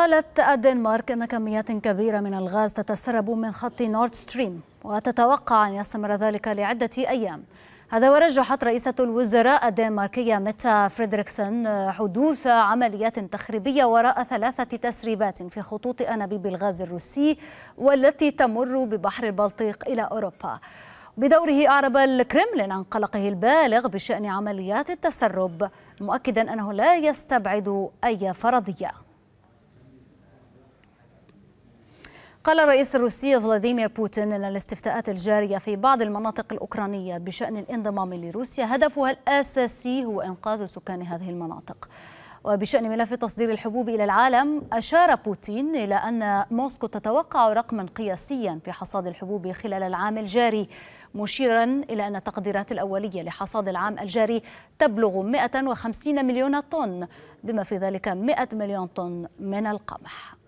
قالت الدنمارك أن كميات كبيرة من الغاز تتسرب من خط نورد ستريم وتتوقع أن يستمر ذلك لعدة أيام. هذا ورجحت رئيسة الوزراء الدنماركية ميتا فريدريكسون حدوث عمليات تخريبية وراء ثلاثة تسريبات في خطوط أنابيب الغاز الروسي والتي تمر ببحر البلطيق إلى أوروبا. بدوره أعرب الكرملين عن قلقه البالغ بشأن عمليات التسرب مؤكدا أنه لا يستبعد أي فرضية. قال الرئيس الروسي فلاديمير بوتين أن الاستفتاءات الجارية في بعض المناطق الأوكرانية بشأن الانضمام لروسيا هدفها الأساسي هو إنقاذ سكان هذه المناطق. وبشأن ملف تصدير الحبوب إلى العالم أشار بوتين إلى أن موسكو تتوقع رقما قياسيا في حصاد الحبوب خلال العام الجاري مشيرا إلى أن التقديرات الأولية لحصاد العام الجاري تبلغ 150 مليون طن بما في ذلك 100 مليون طن من القمح.